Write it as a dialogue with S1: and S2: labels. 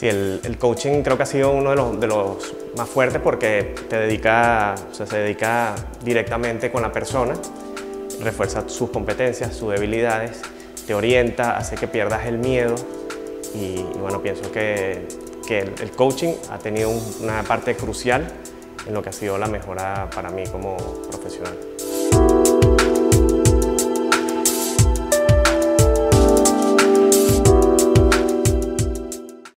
S1: Sí, el, coaching creo que ha sido uno de los, más fuertes porque te dedica, se dedica directamente con la persona, refuerza sus competencias, sus debilidades, te orienta, hace que pierdas el miedo y, y bueno, pienso que, el, coaching ha tenido una parte crucial en lo que ha sido la mejora para mí como profesional.